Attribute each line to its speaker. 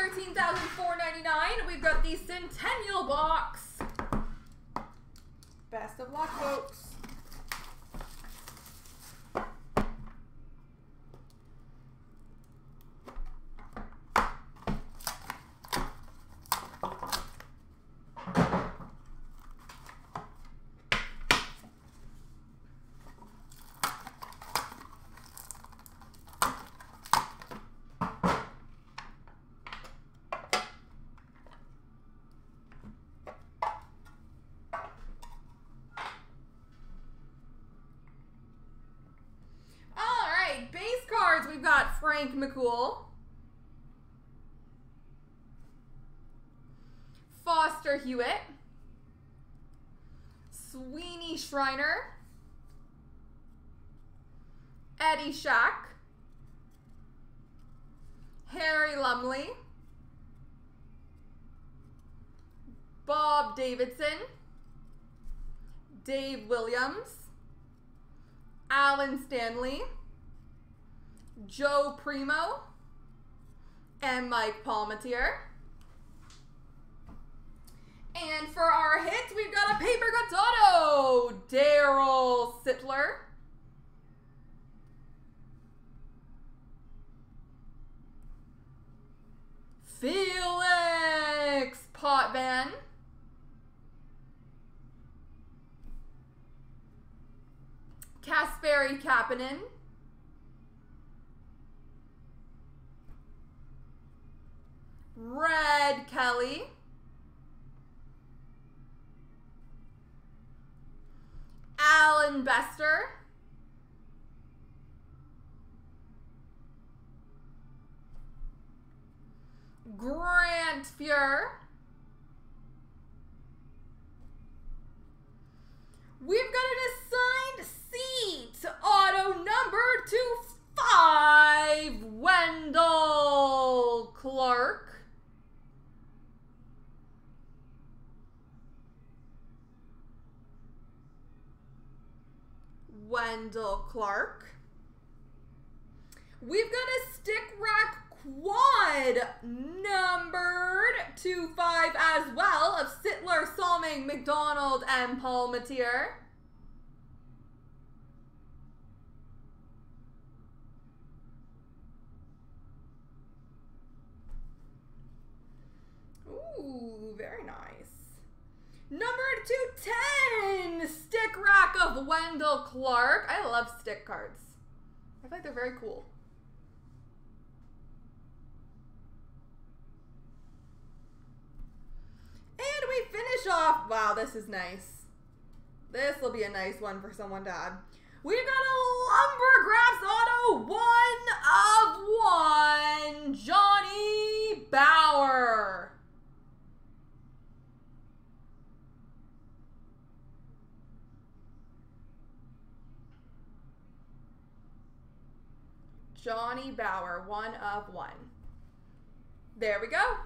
Speaker 1: 13,499. We've got the Centennial Box. Best of luck, folks. we've got Frank McCool. Foster Hewitt. Sweeney Schriner. Eddie Shack. Harry Lumley. Bob Davidson. Dave Williams. Allan Stanley. Joe Primeau, and Mike Palmateer. And for our hits, we've got a paper cuts auto, Darryl Sittler. Felix Potvin. Kasperi Kapanen. Red Kelly. Allan Bester. Grant Fuhr. We've got an assigned seat, auto number two five, Wendel Clark. Wendel Clark. We've got a stick rack quad numbered to five as well of Sittler, Salming, McDonald, and Palmateer. Ooh, very nice. Number 210, stick rack of Wendel Clark. I love stick cards. I feel like they're very cool. And we finish off. Wow, this is nice. This will be a nice one for someone to add. We've got a Lumbergraphs auto, one of one, Johnny Bower. Johnny Bower, one of one. There we go.